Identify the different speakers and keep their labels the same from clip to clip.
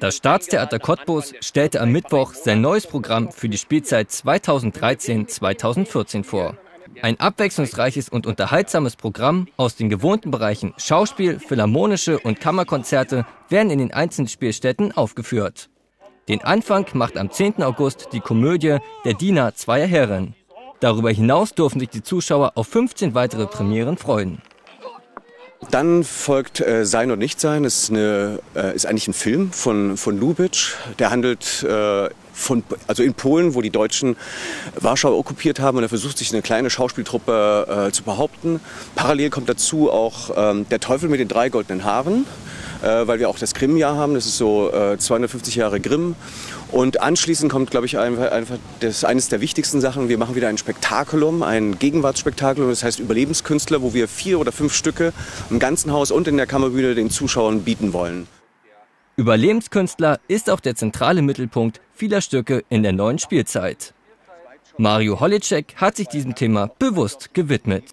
Speaker 1: Das Staatstheater Cottbus stellte am Mittwoch sein neues Programm für die Spielzeit 2013-2014 vor. Ein abwechslungsreiches und unterhaltsames Programm aus den gewohnten Bereichen Schauspiel, Philharmonische und Kammerkonzerte werden in den einzelnen Spielstätten aufgeführt. Den Anfang macht am 10. August die Komödie Der Diener zweier Herren. Darüber hinaus dürfen sich die Zuschauer auf 15 weitere Premieren freuen.
Speaker 2: Dann folgt äh, Sein und Nichtsein. Das ist, eine, äh, ist eigentlich ein Film von, von Lubitsch. Der handelt äh, von, also in Polen, wo die Deutschen Warschau okkupiert haben. Und er versucht sich eine kleine Schauspieltruppe äh, zu behaupten. Parallel kommt dazu auch ähm, Der Teufel mit den drei goldenen Haaren äh, weil wir auch das Grimm-Jahr haben. Das ist so äh, 250 Jahre Grimm. Und anschließend kommt, glaube ich, einfach, einfach das eines der wichtigsten Sachen. Wir machen wieder ein Spektakulum, ein Gegenwartsspektakulum, das heißt Überlebenskünstler, wo wir vier oder fünf Stücke im ganzen Haus und in der Kammerbühne den Zuschauern bieten wollen.
Speaker 1: Überlebenskünstler ist auch der zentrale Mittelpunkt vieler Stücke in der neuen Spielzeit. Mario Holicek hat sich diesem Thema bewusst gewidmet.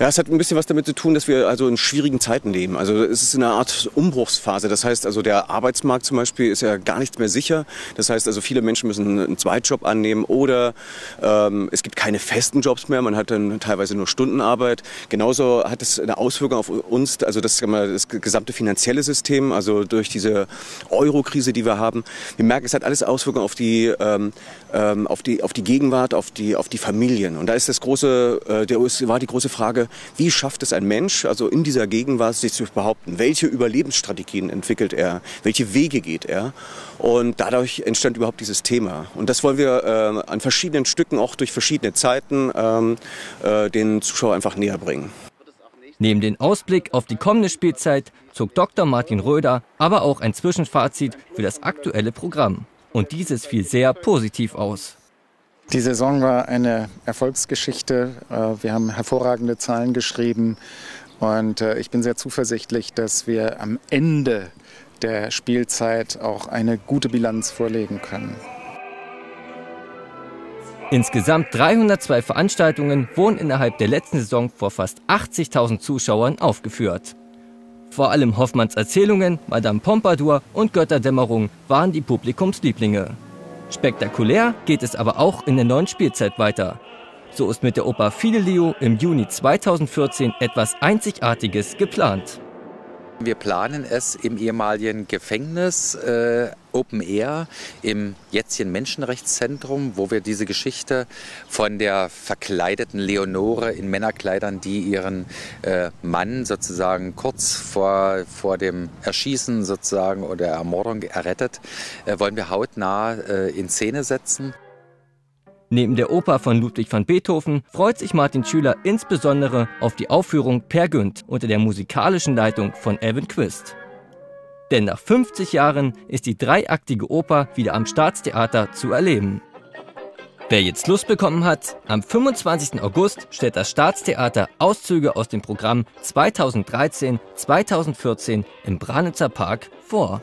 Speaker 2: Ja, es hat ein bisschen was damit zu tun, dass wir also in schwierigen Zeiten leben. Also es ist eine Art Umbruchsphase. Das heißt also, der Arbeitsmarkt zum Beispiel ist ja gar nichts mehr sicher. Das heißt also, viele Menschen müssen einen Zweitjob annehmen oder ähm, es gibt keine festen Jobs mehr. Man hat dann teilweise nur Stundenarbeit. Genauso hat es eine Auswirkung auf uns, also das, das gesamte finanzielle System, also durch diese Euro-Krise, die wir haben. Wir merken, es hat alles Auswirkungen auf die, ähm, ähm auf die, auf die Gegenwart, auf die, auf die Familien. Und da ist das große, äh, der, war die große Frage, wie schafft es ein Mensch, also in dieser Gegenwart sich zu behaupten? Welche Überlebensstrategien entwickelt er? Welche Wege geht er? Und dadurch entstand überhaupt dieses Thema. Und das wollen wir äh, an verschiedenen Stücken, auch durch verschiedene Zeiten, ähm, äh, den Zuschauer einfach näher bringen.
Speaker 1: Neben dem Ausblick auf die kommende Spielzeit zog Dr. Martin Röder aber auch ein Zwischenfazit für das aktuelle Programm. Und dieses fiel sehr positiv aus.
Speaker 3: Die Saison war eine Erfolgsgeschichte. Äh, wir haben hervorragende Zahlen geschrieben und äh, ich bin sehr zuversichtlich, dass wir am Ende der Spielzeit auch eine gute Bilanz vorlegen können.
Speaker 1: Insgesamt 302 Veranstaltungen wurden innerhalb der letzten Saison vor fast 80.000 Zuschauern aufgeführt. Vor allem Hoffmanns Erzählungen, Madame Pompadour und Götterdämmerung waren die Publikumslieblinge. Spektakulär geht es aber auch in der neuen Spielzeit weiter. So ist mit der Oper Fidelio im Juni 2014 etwas Einzigartiges geplant.
Speaker 4: Wir planen es im ehemaligen Gefängnis äh, Open Air im Jetzchen Menschenrechtszentrum, wo wir diese Geschichte von der verkleideten Leonore in Männerkleidern, die ihren äh, Mann sozusagen kurz vor, vor dem Erschießen sozusagen oder Ermordung errettet, äh, wollen wir hautnah äh, in Szene setzen.
Speaker 1: Neben der Oper von Ludwig van Beethoven freut sich Martin Schüler insbesondere auf die Aufführung Per Günd unter der musikalischen Leitung von Evan Quist. Denn nach 50 Jahren ist die dreiaktige Oper wieder am Staatstheater zu erleben. Wer jetzt Lust bekommen hat, am 25. August stellt das Staatstheater Auszüge aus dem Programm 2013-2014 im Branitzer Park vor.